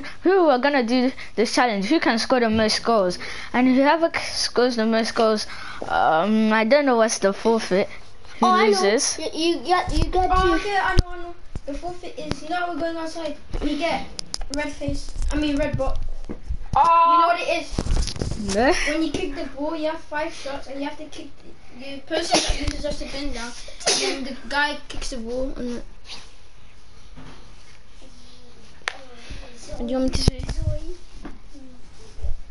then who are gonna do this challenge? Who can score the most goals? And whoever c- scores the most goals, um, I don't know what's the forfeit. Who oh, loses? I know. You, you get you get Oh, to. okay, I know, I know. The forfeit is, you know, we're going outside. You get red face. I mean, red bot. You know what it is? No. When you kick the ball, you have five shots, and you have to kick the, the person that loses has to bend down. And then the guy kicks the ball. And What do you want me to say?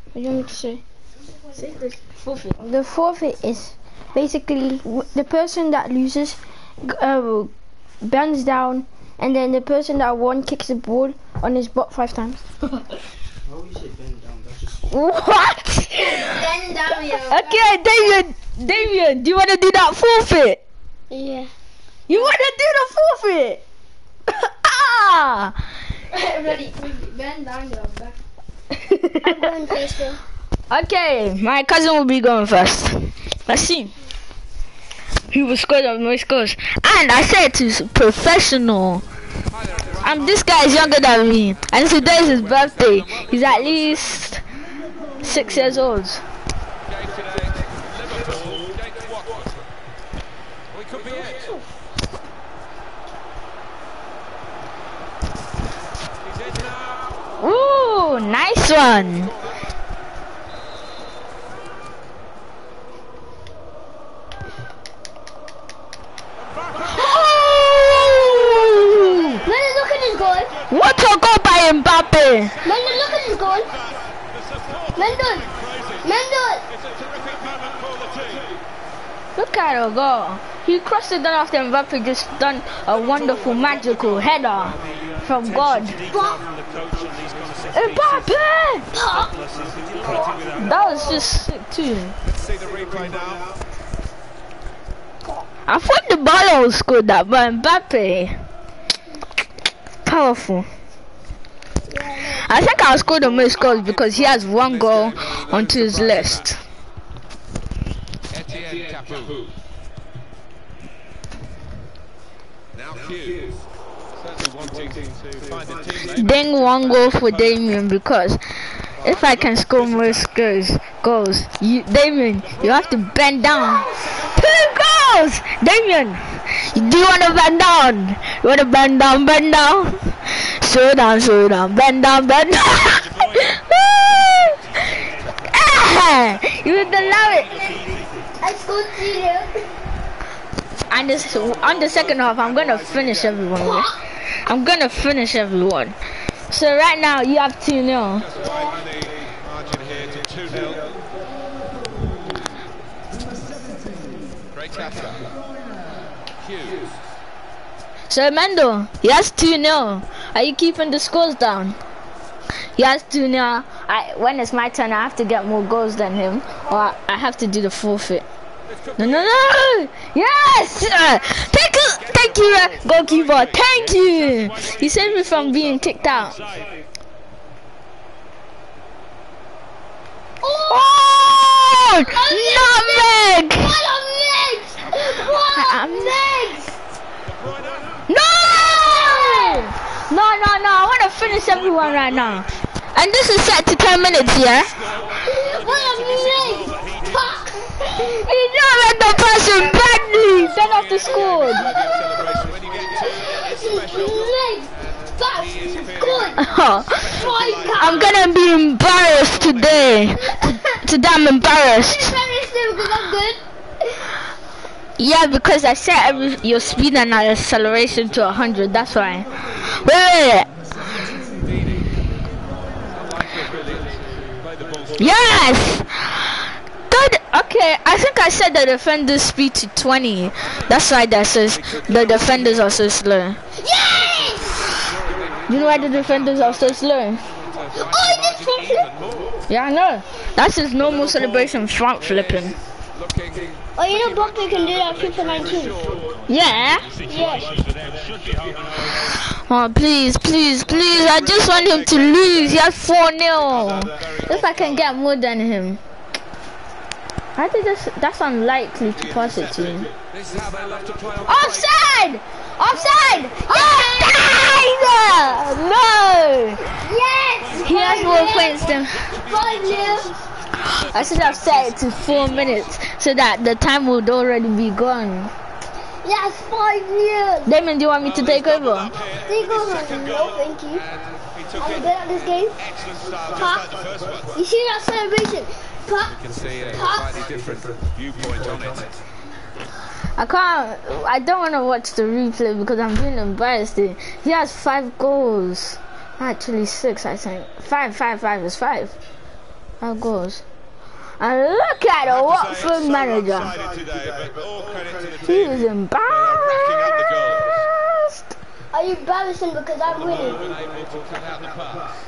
What do you want me to say? Say the forfeit. The forfeit is basically the person that loses uh, bends down, and then the person that won kicks the ball on his butt five times. Why would you say bend down? That's just What? Bend down, yeah. Okay, Damien. Damien, do you want to do that forfeit? Yeah. You want to do the forfeit? ah. Ready? Down. I'm going first. Okay, my cousin will be going first. Let's see. He will score the most goals. And I said to professional. Um, this guy is younger than me. And today is his birthday. He's at least six years old. Game today, Liverpool against Watford. We could be it. He's in now. Ooh, nice one. Ooh, Mendel, look at his goal. What a goal by Mbappe. Mendel, look at his goal. Mendel. Mendel. It's a terrific moment for the team. Look at her go. He crossed it down after Mbappe just done a wonderful magical header from God. Mbappe! That was just sick too. I thought the ball scored that, but Mbappe. Powerful. I think I'll score the most goals because he has one goal onto his list. Now Hughes. Ding one goal for Damien because if I can score more goals, goals, you Damien, you have to bend down. Two goals, Damien. Do you want to bend down? You want to bend down, bend down, slow down, slow down, bend down, bend down. You would love it. I scored zero. And this, on the second half, I'm gonna finish everyone. okay? I'm gonna finish everyone. So right now you have two 0 Just widen the margin here to 2 0. Great effort. Hughes. So Mendo, he has 2 0. Are you keeping the scores down? He has 2 0. I when it's my turn I have to get more goals than him. Or I have to do the forfeit. No no no! Yes! Uh, thank you thank you uh, goalkeeper. Thank you! He saved me from being kicked out. Oh! Nutmeg! What a mix! What a I'm- mix! No! No, no, no. I want to finish everyone right now. And this is set to 10 minutes, yeah? What a mix! Celebration when you get two, it's special. Mix! That's good! Five I'm gonna be embarrassed today. Today I'm embarrassed. because I'm good. Yeah, because I set every, your speed and acceleration to 100. That's why. Wait, wait, wait. Yes! Okay, I think I set the defender's speed to 20. That's why that says the defenders are so slow. Yes! You know why the defenders are so slow? Oh. Yeah, I know. That's his normal celebration front flipping. Oh, you know Bobby can do that FIFA 19. Yeah? Yes. Oh, please, please, please. I just want him to lose. He has 4 0. If I can get more than him. I think that's, that's unlikely to pass it to him. This is how they love to play on Offside! Offside! Offside! No! Yes! He has more points than. Five nil. I should have set it to four minutes so that the time would already be gone. Yes, five nil. Damon, do you want me to take over? Take over. No, thank you. He took I'm it. good at this game. Excellent start, just Pa. like the first one. You see that celebration? Pa. You can see a Pa. slightly different viewpoint on it. I can't. I don't want to watch the replay because I'm being embarrassed. He has five goals. Actually, six. I think five, five, five is five. Five goals. And look at the Watford manager. Lopsided today, but all credit to the He is They are racking up the goals. embarrassed. Are you embarrassing because I'm winning? Been able to cut out the pass.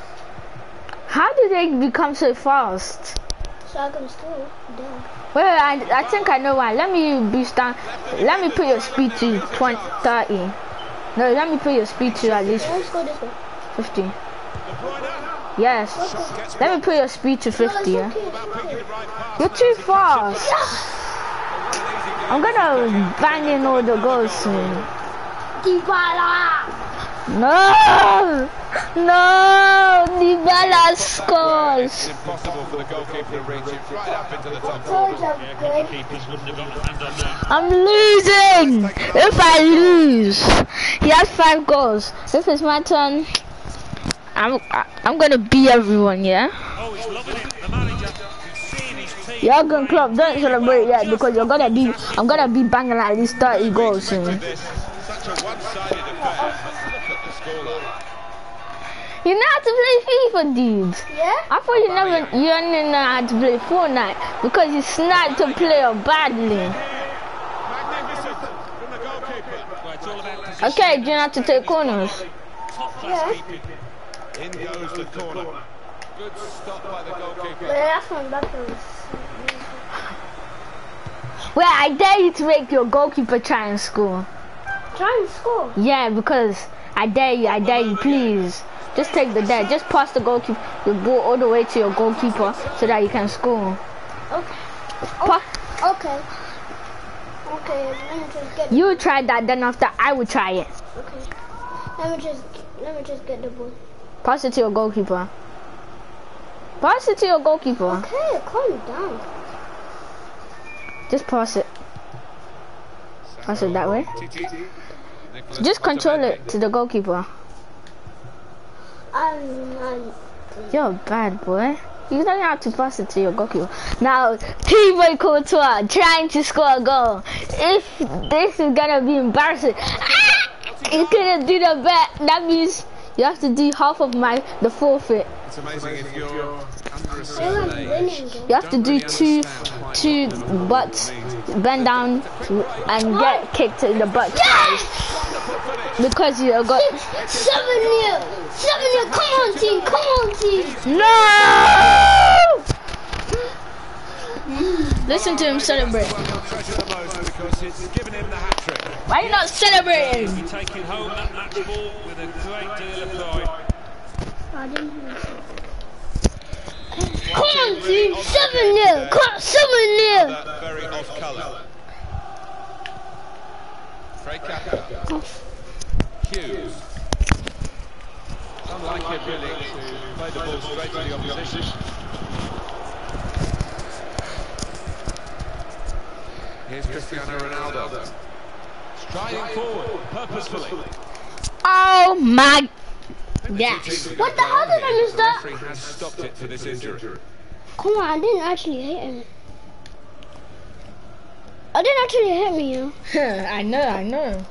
How did they become so fast? So I can score. Duh. Well, I, I think I know why. Let me boost down. Let me put your speed to 20, 30. No, let me put your speed to at least Don't score this one. 50. Yes. Let me put your speed to 50, yeah? okay. about picking the right pass. You're too fast. I'm gonna bang in all the goals soon. Dybala. No! No! Dybala scores! It's impossible for the goalkeeper to reach it right up into the top corner. I'm losing! If I lose, he has five goals. If it's my turn, I'm I'm gonna beat everyone, yeah? Oh, he's loving it. The manager is seeing his team. Jurgen Klopp, don't celebrate yet because you're gonna be I'm gonna be banging at least 30 goals soon. You know how to play FIFA, dude. Yeah? I thought you never you only know how to play Fortnite because you sniped a player badly. Magnificent from the goalkeeper. Well, it's all about position. Okay, do you know how to take corners? Yeah. In goes the corner. Good stop by the But goalkeeper. that's one back was. Well, I dare you to make your goalkeeper try and score. Try and score. Yeah, because I dare you, I dare you, please. Just take the dare. Just pass the goalkeeper, the ball all the way to your goalkeeper so that you can score. Okay. Pa- Okay. Okay, let me just get. you try that, then after I will try it. Okay. Let me just let me just get the ball. Pass it to your goalkeeper. Pass it to your goalkeeper. Okay, calm down. Just pass it. Pass it that way. Just control it to the goalkeeper. I'm, I'm You're a bad boy. You don't have to pass it to your goalkeeper. Now, Thibaut Courtois trying to score a goal. If this is gonna be embarrassing, ah! you couldn't do the bet. That means you have to do half of my the forfeit. It's amazing if you're under a I'm certain age. You have to do two, two butts, bend down and get kicked in the butt because you have got Seven nil. Seven nil. Come on, team. Come on, team. no. Listen to him celebrate. Well, he'll treasure the most because it's given him the hat trick. Why are you not celebrating? He'll be taking home that match ball with a great deal of pride. I didn't hear you. Come on, team. Seven nil. Come seven nil. Very off colour. Frey Kaka. Hughes. Unlike him really to play the ball straight to the opposition. Here's Cristiano Ronaldo. Striding forward, purposefully. Oh my Two gosh. What the hell did I advantage. miss The that? referee has stopped it for this injury. Come on, I didn't actually hit him. I didn't actually hit me, you know. I know, I know.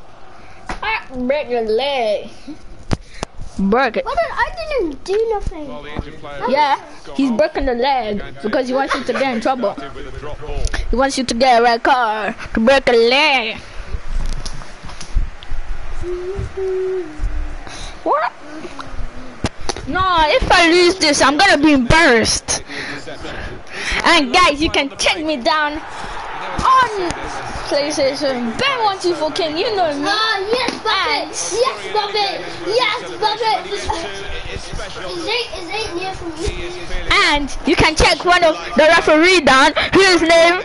I break your leg. Break it. What did I didn't do nothing. While the injured player Yeah, he's breaking the leg because he wants you to get in trouble. started with a drop ball. He wants you to get a red card to break a leg. What? No, if I lose this, I'm gonna be embarrassed. And guys, you can take me down on PlayStation. Ben124King, you know me. Ah, yes, Buffett. Yes, Buffett. Yes, Buffett. Is eight, is eight near from me? And you can check one of the referee down, whose name.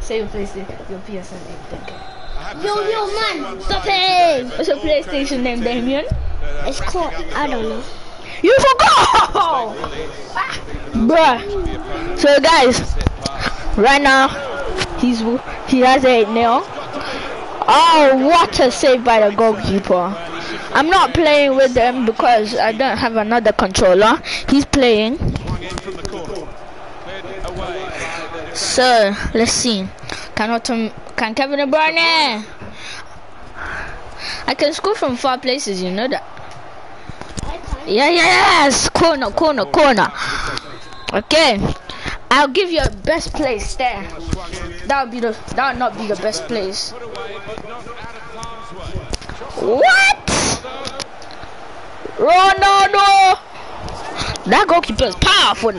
Say your PlayStation, your PSN name. thank you. Yo, yo, man. Buffett. What's your PlayStation name, Damien? It's called, I don't know. You forgot! Bruh. So guys, right now he's he has eight nil. Oh, what a save by the goalkeeper! I'm not playing with them because I don't have another controller. He's playing. So let's see. Can Autumn, can Kevin De Bruyne? Eh? I can score from far places. You know that. Yeah, yeah, yes. Corner, corner, corner. Okay. I'll give you a best place there. That would be the. That would not be the best place. What? Ronaldo. That goalkeeper is powerful.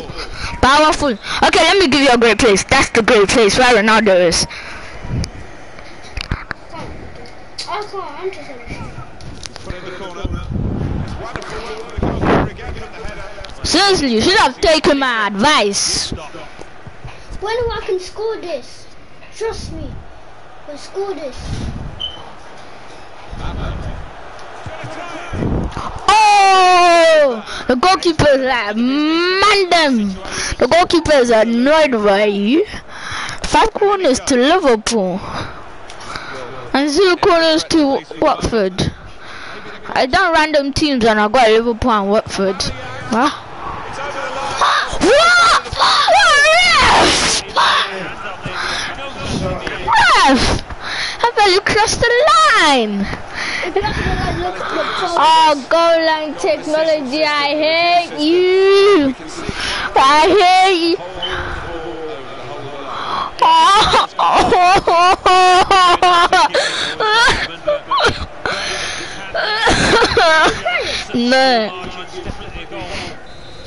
Powerful. Okay, let me give you a great place. That's the great place where Ronaldo is. Seriously, you should have taken my advice. When do I can score this, trust me, we'll score this. Oh, the goalkeeper is like, man them. The goalkeeper is annoyed by you. Five corners to Liverpool. And zero corners to Watford. I done random teams and I got Liverpool and Watford. Huh? What? Ref! I you crossed the line. Oh, goal line technology, I hate you. I hate you. no.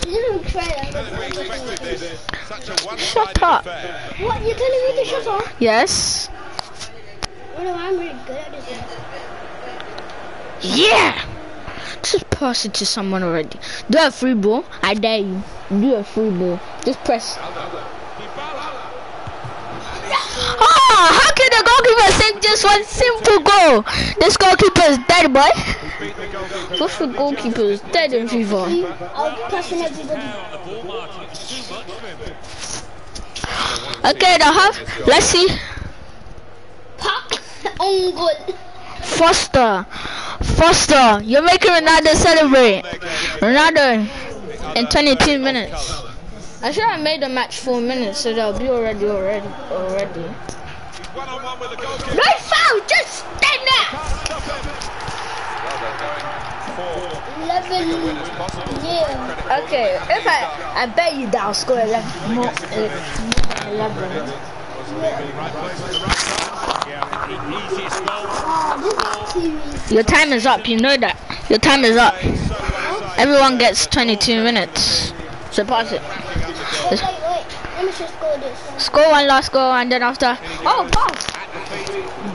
You didn't try that. Expected this. Such a one-sided Shut up. What, you're telling me to shut up? Yes. No, I'm really good at this. Yeah. Just pass it to someone already. Do a free ball. I dare you. Do a free ball. Just press. Oh, how can the goalkeeper save just one simple goal? This goalkeeper is dead, boy. Beat the goalkeeper. What's the goalkeeper is dead in FIFA? I'll pass everybody. Okay, the half. Let's see. Pop. On goal. Foster. Foster. You're making Ronaldo celebrate. Ronaldo in 22 minutes. I should have made the match four minutes so they'll be already already already. One-on-one with the goalkeeper. No foul, just stand there. Stop him. Well, they're going for Eleven. win as possible. Yeah. Okay, if I I bet you that I'll score 11 more, uh, 11. Right place at the right time. Yeah, Your time is up, you know that. Your time is up. Everyone gets 22 minutes. So pass it. Wait, wait, wait. Let me just go this. Score one last goal and then after. Oh, pass!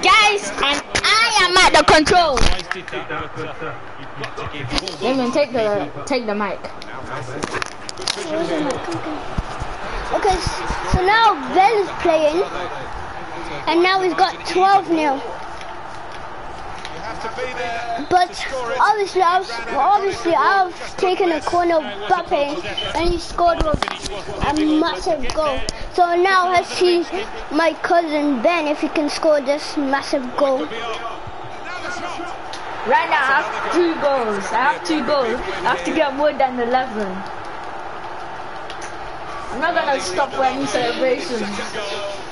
Guys, and I am at the control. Wasted that, but you've got to give full Let me take the take the mic. Okay, so now Ben is playing, and now he's got 12 nil. But obviously, I've obviously I've taken a corner Bappe, and he scored a, massive goal. So now let's see my cousin Ben if he can score this massive goal. Right now, I have two goals. I have two goals. I have to get more than 11. I'm not gonna stop any celebrations. Second goal.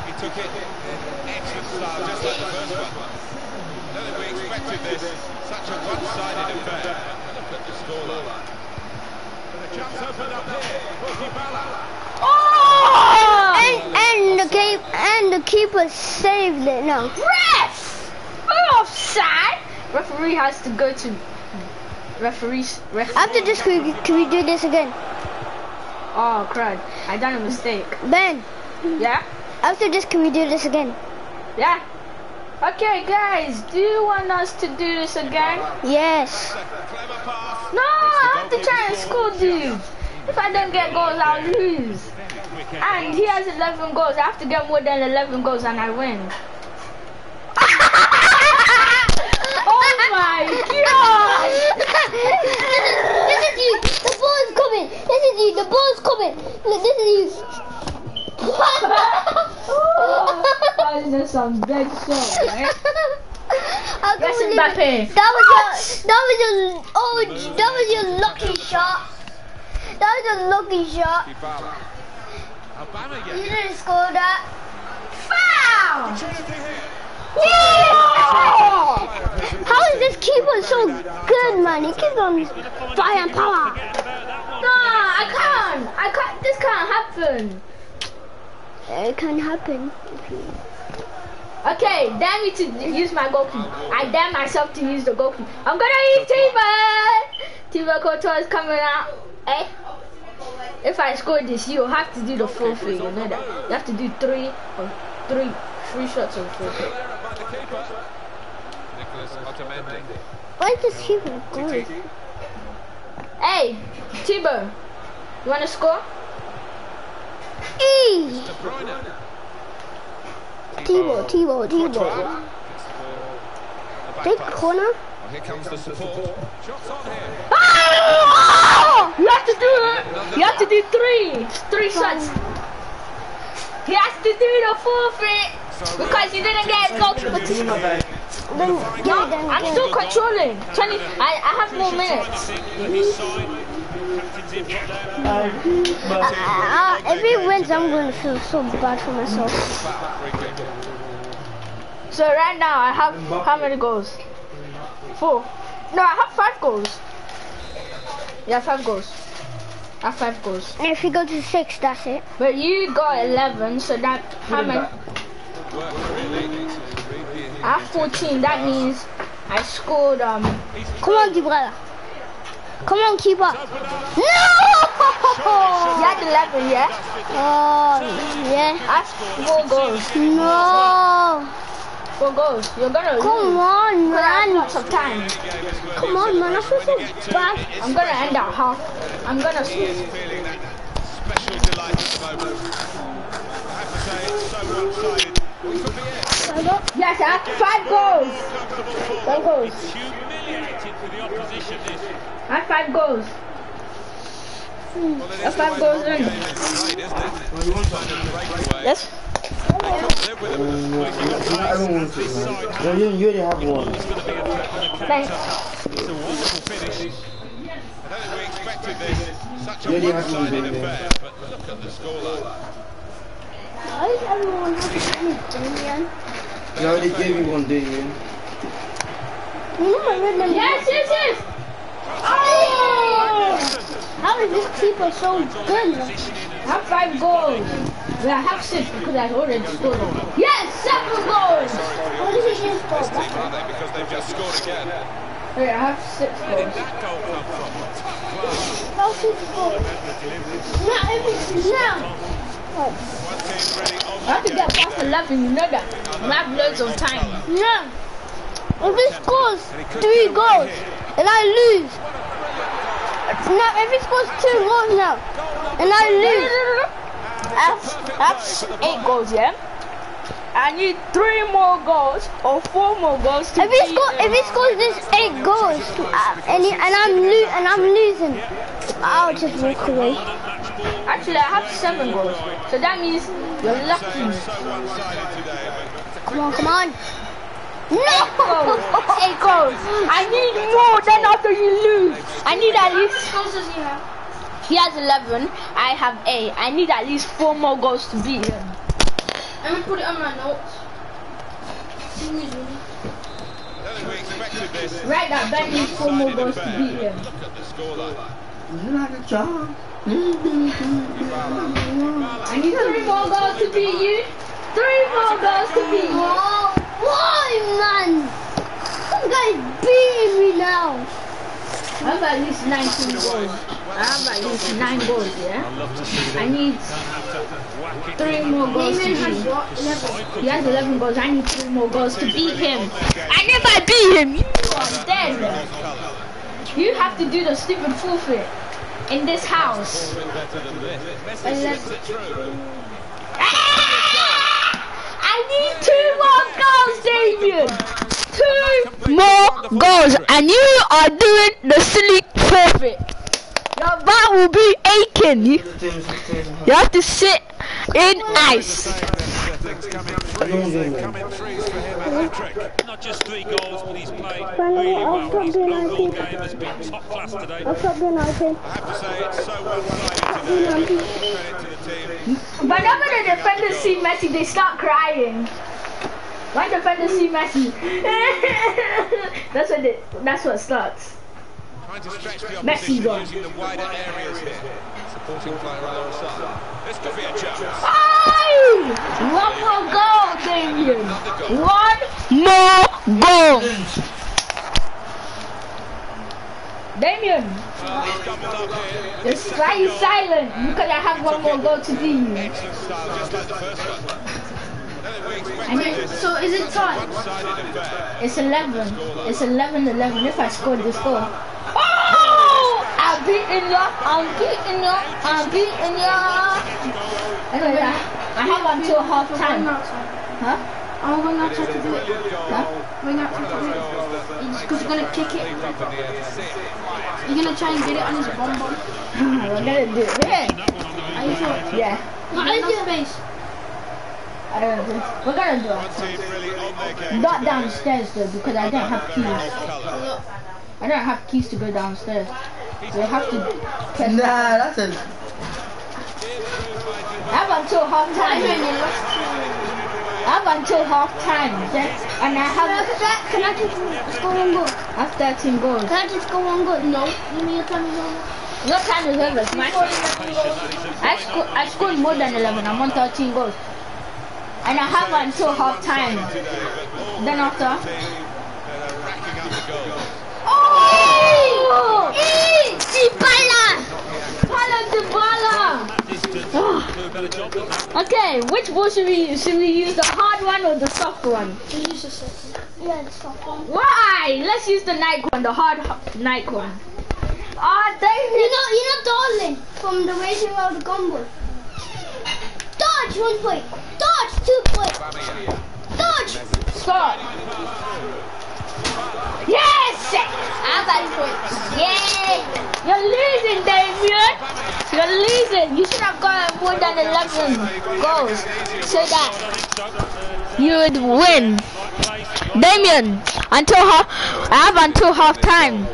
And he took it in excellent style, just like the first one. I don't think we expected this. Such a one-sided affair. Look at the scoreline. And the chance opened up here. for Dybala. Oh! And and the keep and the keeper saved it now. Ref! We're offside! Referee has to go to referees. Ref After this, can we, can we do this again? oh crud! I done a mistake. Ben, Yeah? After this, can we do this again? Yeah? Okay, guys, do you want us to do this again? Yes. No, I have to try and score, dude. If I don't get goals, I'll lose. And he has 11 goals. I have to get more than 11 goals and I win. oh my god! this is you. The ball is coming. This is Look, this is. That is some big show, right? Yes. Mbappe. That was your, that was your, oh, that was your lucky shot. That was a lucky shot. You didn't score that. Foul! Yeah! How is this keeper so good, man? He keeps on fire and power. No, I can't. I can't. This can't happen. It can happen. Okay, dare me to use my goalkeeper. I dare myself to use the goalkeeper. I'm gonna use Tiba. Tiba Koto is coming out. Eh? If I score this, you have to do the full thing. You know that. You have to do three or three, three shots of full thing. By the keeper. Nicolás Otamendi. Why is this keeper good? Hey, Tiba, you wanna score? E. De Bruyne. Tibo, Tibo, Tibo. Take corner. Oh, here comes the support. Shots on here. Oh! Ah! You have to do it. You have to do three, three shots. He has to do the forfeit because he didn't get his goalkeeper to. Then get it, then I'm still controlling. 20. I, I have more minutes. Uh, if he wins, I'm going to feel so bad for myself. So right now I have how many goals? Four. No, I have five goals. Yeah, five goals. I have five goals. And if you go to six, that's it. But you got 11, so that how many? I have 14. That means I scored um. Come on, Gibraltar. Come on, keeper. No! You had 11, yeah. Oh, yeah. Have four goals. No. Four goals. You're gonna Come lose. on, But I have man. lots of time. Come on, man. I feel so bad. I'm gonna end at half. I'm gonna. Feeling that special delight at the moment. I have to say, it's so one-sided. We could be it. Yes, I have five goals. Five goals. Humiliating for the opposition this. I have five goals. Well, it I have is the five goals the in. game is played, isn't it? Well, you want Kind of breakaway. Yes. Live with them. Well, if you got I don't want to, man. No, you, you already have one. Thanks. It's a wonderful finish. I don't think we expected this. Such a Yeah, yeah, that's one-sided I'm affair, but look at the scoreline. Why is everyone having Damien? You already gave me one, Damien. You know my red number. Yes, yes, yes. Oh! How is this keeper so good? man? I have five goals. Well, I have six because I already scored. Yes, seven goals. What is it his fault? Team. Because they've just scored again. Wait, I have six goals. That goal come from? How's his fault? Now, every, now. One team ready on I have to get past 11, you know that. I have loads of time. No. If he scores three goals and I lose. Now, if he scores two goals now and I lose. I have, eight goals, yeah? I need three more goals or four more goals to If he beat, score, if he scores this eight goals uh, and, he, and I'm lo- and I'm losing, I'll just walk away. Actually, I have seven goals. So that means you're lucky. so one-sided today. But Come on, come on. No! goals. Eight goals. I need more than after you lose. I need at least. He has 11. I have 8. I need at least 4 more goals to beat him. Let me put it on my notes. I don't think we expected. Right now, Ben needs 4 more goals to beat him. Look at the scoreline. You like a job? I need 3 more goals to beat you. 3 more goals to beat you. Why, man? Some guy's beating me now. I How at least 19 goals? I How at least 9 goals, yeah? I need 3 more goals to beat He has 11 goals, I need 3 more goals to beat him. And if I beat him, you are dead. You have to do the stupid forfeit in this house. 11. Two goals, and you are doing the silly forfeit. Your butt will be aching. You, you have to sit in ice. Things coming through, coming through for him at hat-trick. Not just three goals, but he's played really I'll well. stop His doing game has been top class today. I'll stop doing iPad. I have to say, it's so one-sided today. But all credit the. Whenever the defenders see Messi, they start crying. When defenders see Messi, that's what they, that's what starts. Trying to stretch the Messi gone. using the wider areas here. Supporting player alongside. This could be a chance. One more goal, Damien. One more goal. Damien, Well, he's doubled up here. the sky is silent because I have one more goal to do. Excellent style, just like the first one. It, so is it time? It's 11. It's 11 11 if I scored this goal. Oh! I'm beating ya. I'm beating ya. I'm beating ya. Anyway, I, I have until half time. Huh? I'm going outside to do it. Huh? Going outside to do it. Because you're going to kick it. You're going to try and get it on his bum bum. We're gonna do it. Yeah. Are you sure? Yeah. You got enough space. I don't know. We're gonna do it. really on their. Not downstairs though because I don't have keys. I don't have keys to go downstairs. So you have to press. Nah, that's a. I have until half time. I have until half time. Then, and I Can I, have can I- can I just score one goal? I have 13 goals. Can I just score one goal? No. Give me your time is over. What time is over? It's my I scored. I scored more than 11. I'm on 13 goals. And I have until half time. Then after. Oh! Dybala! Paulo Dybala! Okay, which ball should we use? Should we use the hard one or the soft one? Use the second. Yeah, the soft one. Why? Let's use the Nike one, the hard Nike one. Ah, You David! know, you know Darwin from the Racing World Gumball. Dodge one point. Dodge two point. Dodge. Stop! Yes! I got points. Yay! You're losing, Damien! You're losing! You should have got more than 11 goals so that you would win. Damien, until half, I have until half time.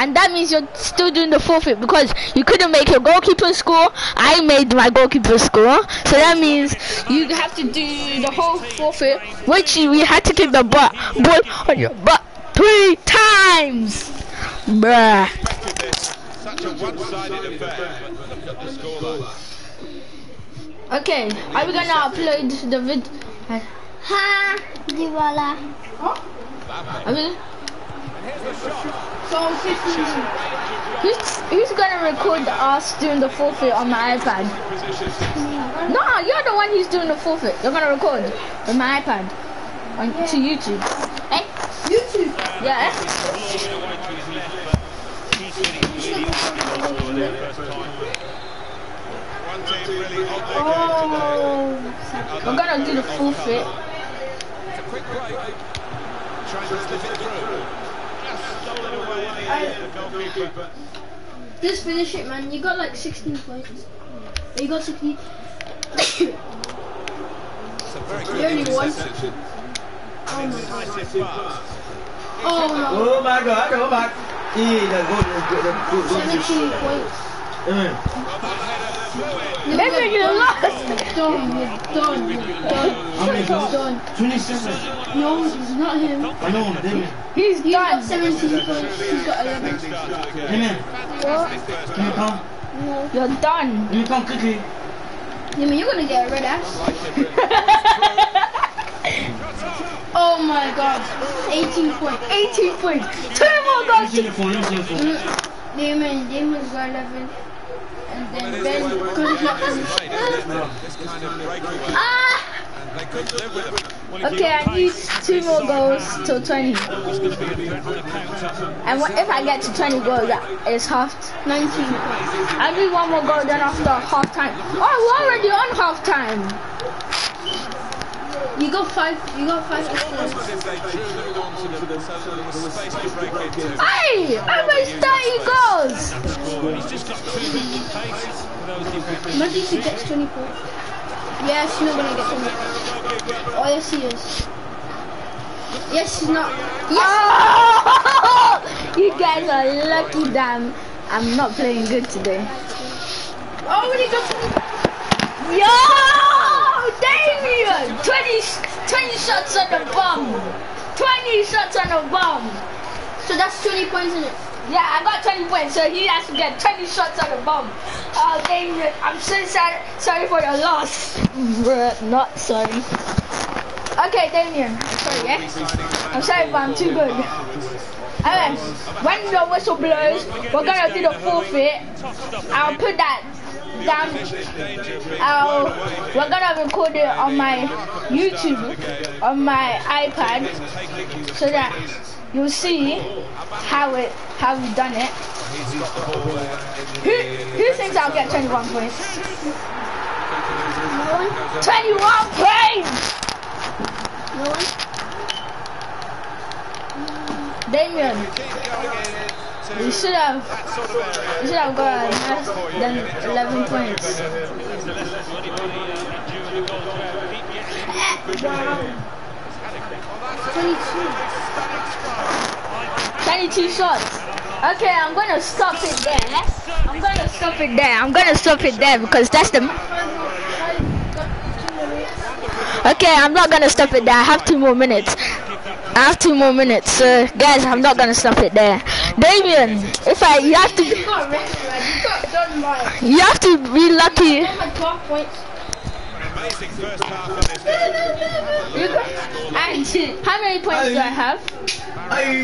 And that means you're still doing the forfeit because you couldn't make your goalkeeper score. I made my goalkeeper score. So that means you have to do the whole forfeit, which you, you had to kick the butt, ball on your butt three times. Bruh. Such a one-sided affair. But look at the scoreline. Okay, are we gonna upload the vid? Ha! Dybala. Are we? So 15. Who's who's gonna record us doing the forfeit on my iPad? No, you're the one who's doing the forfeit. You're gonna record on my iPad on to YouTube. Eh? YouTube. Yeah. One team really on their Oh. We're gonna do the forfeit. Quick break. Trying to slip it through. Just stolen away in the air, the goalkeeper. Just finish it, man. You got like 16 points. You got 16. It's a very You only won. interception. Decisive pass. Oh. Oh my god, oh my. Yeah, that goal is good. That's good. good, good. 17 points. Mm. Maybe you lost. Done. You're done. Done. How many goals? Done. 27. No, it's not him. I know, David. He's He's got done. 17 points. He's got 11. Started again. Hey man, can you come? You're done. Can you come quickly? Yeah, man, you're gonna get a red ass. Oh my god. 18 points. 18 points. Two more Let me goals. see your phone, let me see your phone. Damon, Damon's got 11. Then. Ah! They couldn't it. Okay, I need two more goals till 20. And what, if I get to 20 goals, that is half. 19 points. I need one more goal then after half time. Oh, we're already on half time. You got five. You got five. Hey, almost 30 goals. Imagine if he gets 24. Yeah, she's not gonna get 24. Oh, yes, he is. Yes, she's not. Oh, you guys are lucky damn. I'm not playing good today. Oh, when he got 24. Yo, Damien, 20, 20 shots on the bomb. 20 shots on the bomb. So that's 20 points in it. Yeah, I got 20 points, so he has to get 20 shots on the bomb. Uh, oh, Damien, I'm so sorry, sorry for your loss. Bruh, not sorry. Okay, Damien, I'm sorry, yeah? I'm sorry, but I'm too good. Alright, when the whistle blows, we're gonna do the forfeit. I'll put that down. I'll, we're gonna record it on my YouTube, on my iPad, so that you'll see how it, how we've done it. Who, who thinks I'll get 21 points? 21 points! Damien, you should have, should have got less than 11 points. 22 shots. Okay, I'm gonna stop it there. I'm gonna stop it there. I'm gonna stop it there because that's the. Okay, I'm not gonna stop it there. I have two more minutes. I have two more minutes, so guys, I'm not gonna stop it there. Damien, if I, you have to, You got. You got done right. you have to be lucky. I had 12 points. Amazing first half of this game. You got, and how many points do I have?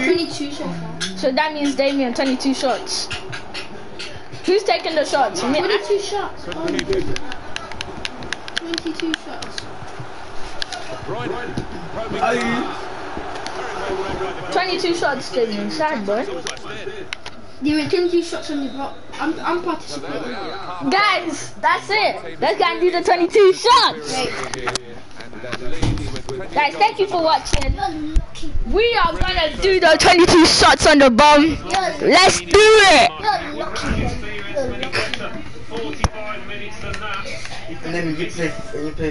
22 so far. So that means Damien 22 shots. Who's taking the shots? 22 shots. Oh, 22 shots. Aye. 22 shots, Damien. Sad boy. You were 22 shots on the block. I'm, I'm participating. Guys, that's it. Let's go and do the 22 shots. Guys, thank you for watching. We are gonna do the 22 shots on the bomb. Let's do it. You're lucky. You're lucky. 45 minutes and then you get to, you play